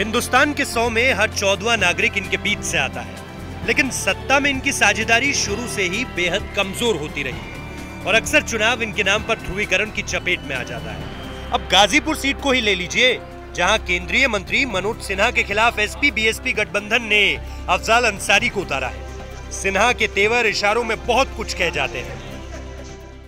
हिंदुस्तान के सौ में हर चौदवा नागरिक इनके बीच से आता है। लेकिन सत्ता में इनकी साझेदारी शुरू से ही बेहद कमज़ोर होती रही है और अक्सर चुनाव इनके नाम पर ध्रुवीकरण की चपेट में आ जाता है। अब गाजीपुर सीट को ही ले लीजिए, जहाँ केंद्रीय मंत्री मनोज सिन्हा के खिलाफ एसपी, बीएसपी गठबंधन ने अफजाल अंसारी को उतारा है। सिन्हा के तेवर इशारों में बहुत कुछ कह जाते हैं।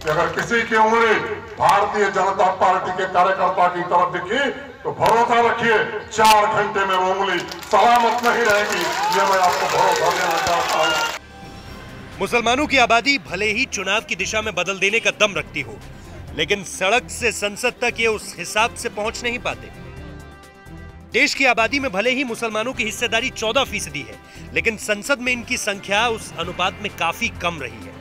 अगर किसी की उंगली भारतीय जनता पार्टी के कार्यकर्ता की तरफ़ दिखी तो भरोसा रखिए, चार घंटे में वो उंगली सलामत नहीं रहेगी। ये मैं आपको भरोसा देना चाहता हूँ। मुसलमानों की आबादी भले ही चुनाव की दिशा में बदल देने का दम रखती हो, लेकिन सड़क से संसद तक ये उस हिसाब से पहुँच नहीं पाते। देश की आबादी में भले ही मुसलमानों की हिस्सेदारी 14 फ़ीसदी है, लेकिन संसद में इनकी संख्या उस अनुपात में काफ़ी कम रही है।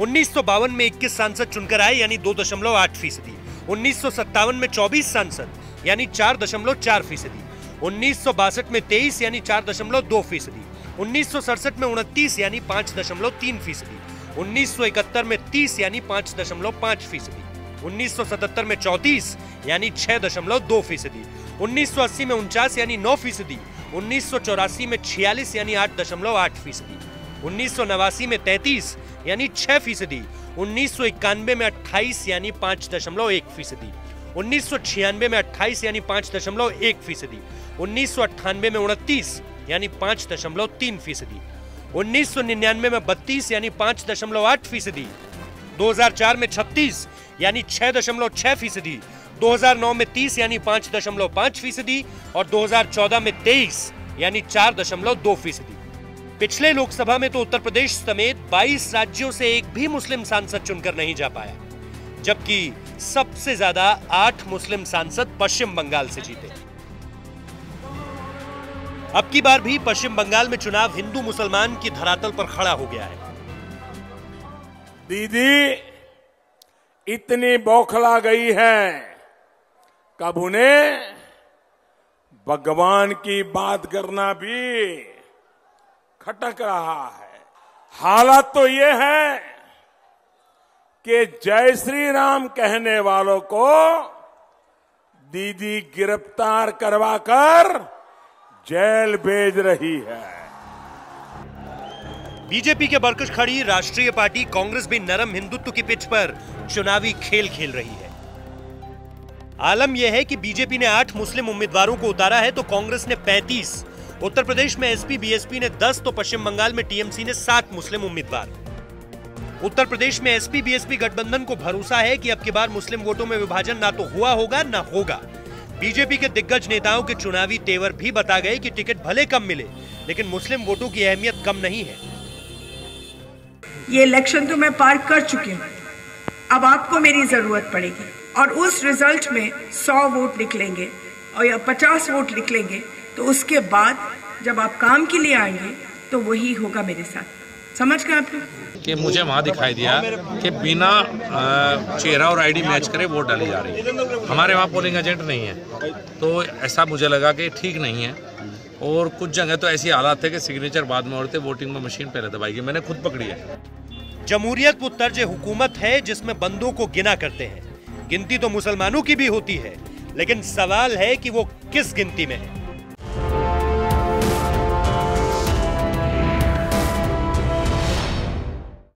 उन्नीस सौ बावन में 21 सांसद चुनकर आए, यानी 2.8 फ़ीसदी। उन्नीस सौ सत्तावन में 24 सांसद। यानी 4.4 फ़ीसदी। उन्नीस में 23 यानी 4.2 फ़ीसदी। उन्नीस में उनतीस यानी 5.3 फ़ीसदी। उन्नीस में 30 यानी 5.5 फ़ीसदी। 1977 में 34 यानी 6.2 फ़ीसदी। 1980 में उनचास यानी 9 फ़ीसदी। उन्नीस में 46 यानी 8.8 फ़ीसदी। उन्नीस में 33 यानी 6 फ़ीसदी। उन्नीस में 28 यानी 5.1 फ़ीसदी। उन्नीस में 28 यानी 5.1 फ़ीसदी, उन्नीस में उनतीस यानी 5.3 फ़ीसदी, उन्नीस में 32 यानी 5.8 फ़ीसदी 2004 में 36 यानी 6.6 फ़ीसदी 2009 में 30 यानी 5.5 फ़ीसदी और 2014 में 23 यानी 4.2 फ़ीसदी। पिछले लोकसभा में तो उत्तर प्रदेश समेत 22 राज्यों से एक भी मुस्लिम सांसद चुनकर नहीं जा पाया। जबकि सबसे ज़्यादा आठ मुस्लिम सांसद पश्चिम बंगाल से जीते। अब की बार भी पश्चिम बंगाल में चुनाव हिंदू मुसलमान की धरातल पर खड़ा हो गया है। दीदी, इतनी बौखला गई है। कब उन्हें भगवान की बात करना भी खटक रहा है। हालत तो ये है कि जय श्री राम कहने वालों को दीदी गिरफ़्तार करवाकर जेल भेज रही है। बीजेपी के बरकस खड़ी राष्ट्रीय पार्टी कांग्रेस भी नरम हिंदुत्व की पिच पर चुनावी खेल खेल रही है। आलम यह है कि बीजेपी ने आठ मुस्लिम उम्मीदवारों को उतारा है तो कांग्रेस ने 35, उत्तर प्रदेश में एसपी बीएसपी ने 10 तो पश्चिम बंगाल में टीएमसी ने सात मुस्लिम उम्मीदवार। उत्तर प्रदेश में एसपी, बीएसपी गठबंधन को भरोसा है कि अब की बार मुस्लिम वोटों में विभाजन ना तो हुआ होगा, ना होगा। बीजेपी के दिग्गज नेताओं के चुनावी तेवर भी बता गए कि टिकट भले कम मिले, लेकिन मुस्लिम वोटों की अहमियत कम नहीं है। ये इलेक्शन तो मैं पार कर चुकी हूँ। अब आपको मेरी ज़रूरत पड़ेगी और उस रिज़ल्ट में 100 वोट निकलेंगे और या 50 वोट निकलेंगे तो उसके बाद जब आप काम के लिए आएँगे तो वही होगा मेरे साथ। समझ गए आप लोग? कि मुझे वहाँ दिखाई दिया कि बिना चेहरा और आईडी मैच करे वोट डाली जा रही है। हमारे वहाँ पोलिंग एजेंट नहीं है। तो ऐसा मुझे लगा कि ठीक नहीं है। और कुछ जगह तो ऐसी हालात थे कि सिग्नेचर बाद में होते वोटिंग में मशीन पहले दबाई गई। मैंने खुद पकड़ी है। जमहूरियत वो तर्ज हुकूमत है जिसमें बंदों को गिना करते हैं। गिनती तो मुसलमानों की भी होती है लेकिन सवाल है कि वो किस गिनती में है?